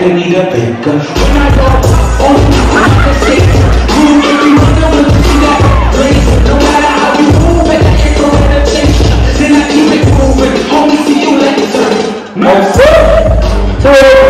Caterina Baker. When I go up on my mistakes, prove everyone I will see that place. No matter how you move it, I ain't gonna meditation. Then I keep it moving. Homie, see you later. No, sir.